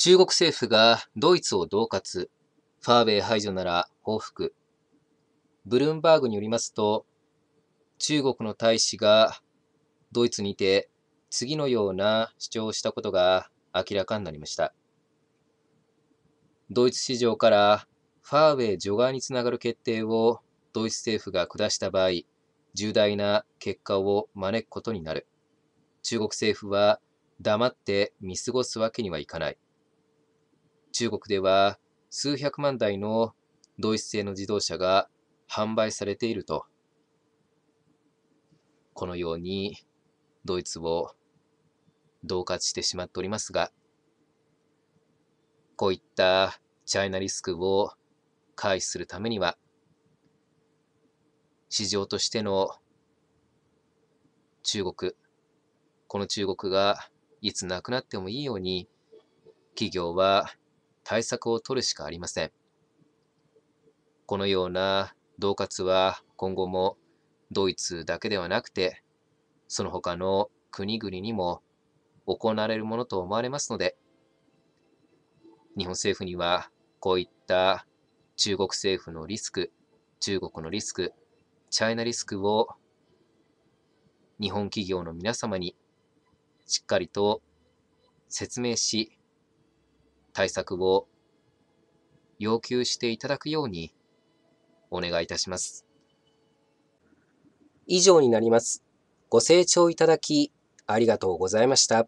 中国政府がドイツを恫喝、ファーウェイ排除なら報復。ブルームバーグによりますと、中国の大使がドイツにて次のような主張をしたことが明らかになりました。ドイツ市場からファーウェイ除外につながる決定をドイツ政府が下した場合、重大な結果を招くことになる。中国政府は黙って見過ごすわけにはいかない。中国では数百万台のドイツ製の自動車が販売されていると。このようにドイツを恫喝してしまっておりますが、こういったチャイナリスクを回避するためには、市場としての中国、この中国がいつなくなってもいいように、企業は対策を取るしかありません。このような恫喝は今後もドイツだけではなくて、その他の国々にも行われるものと思われますので、日本政府にはこういった中国政府のリスク、中国のリスク、チャイナリスクを日本企業の皆様にしっかりと説明し、対策を要求していただくようにお願いいたします。以上になります。ご清聴いただきありがとうございました。